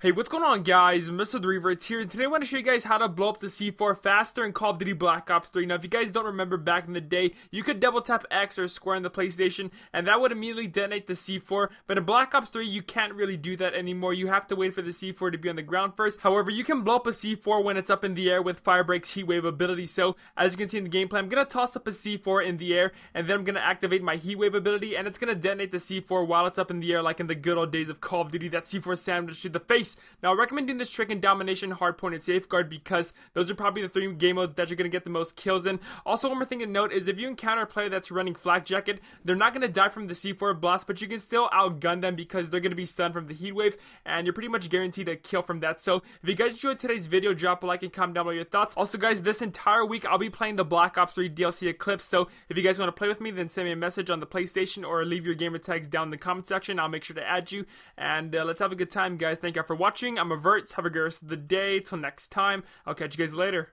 Hey, what's going on guys? Mr. The Revertz here, and today I want to show you guys how to blow up the C4 faster in Call of Duty Black Ops 3. Now, if you guys don't remember back in the day, you could double tap X or square on the PlayStation, and that would immediately detonate the C4, but in Black Ops 3, you can't really do that anymore. You have to wait for the C4 to be on the ground first. However, you can blow up a C4 when it's up in the air with Firebreak's Heatwave ability. So, as you can see in the gameplay, I'm going to toss up a C4 in the air, and then I'm going to activate my Heatwave ability, and it's going to detonate the C4 while it's up in the air like in the good old days of Call of Duty, that C4 sandwich to the face. Now, I recommend doing this trick in Domination, Hardpoint, and Safeguard because those are probably the three game modes that you're going to get the most kills in. Also, one more thing to note is if you encounter a player that's running Flak Jacket, they're not going to die from the C4 blast, but you can still outgun them because they're going to be stunned from the heat wave, and you're pretty much guaranteed a kill from that. So, if you guys enjoyed today's video, drop a like and comment down below your thoughts. Also, guys, this entire week I'll be playing the Black Ops 3 DLC Eclipse, so if you guys want to play with me, then send me a message on the PlayStation or leave your gamer tags down in the comment section. I'll make sure to add you, and uh, let's have a good time, guys. Thank you for watching. I'm Averts. Have a good rest of the day. Till next time, I'll catch you guys later.